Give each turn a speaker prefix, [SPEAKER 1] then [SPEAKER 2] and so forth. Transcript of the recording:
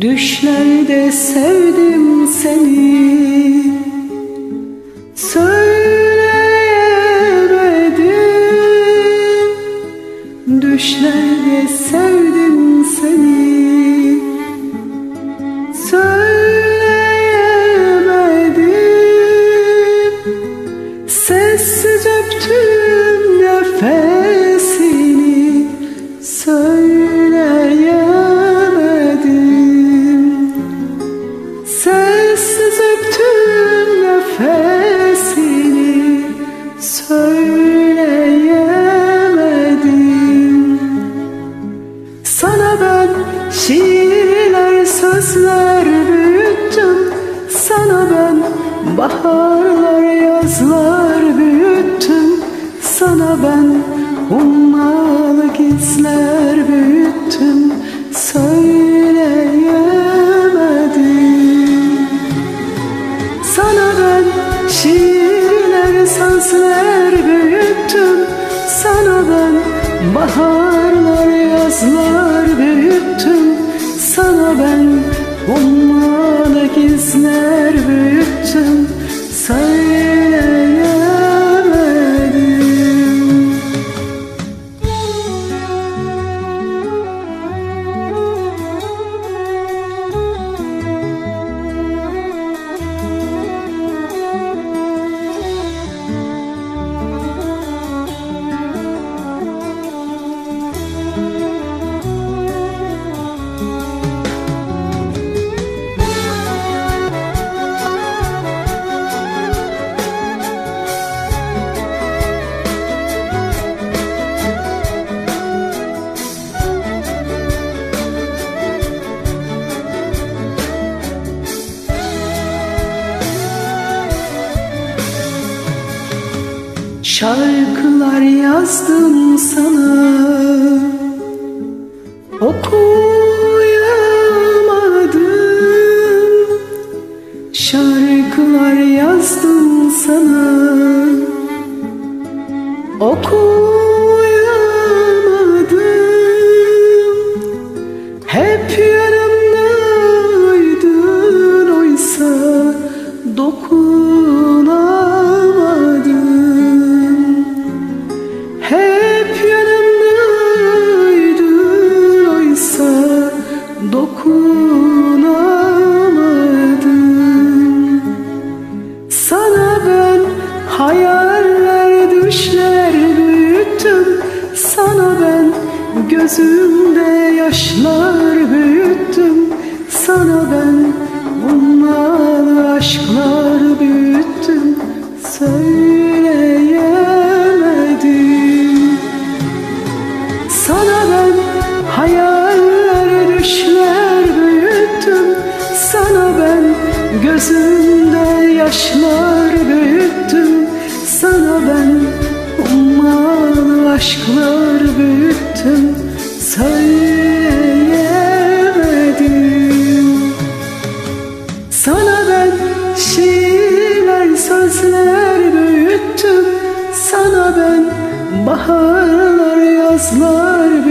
[SPEAKER 1] Düşlerde sevdim seni baharlar yazlar büyüttüm Sana ben. Ummalı gizler büyüttüm Söyleyemedim. Sana ben şiirler sözler büyüttüm Sana ben baharlar yazlar büyüttüm Sana ben ummalı gizler büyüttüm Şarkılar yazdım sana. Okuyamadım. Şarkılar yazdım sana. Okuyamadım. Hep yanımdaydın oysa dokunamadım gözümde yaşlar büyüttüm Sana ben. ummalı şiirler sözler büyüttüm. Sana ben baharlar yazlar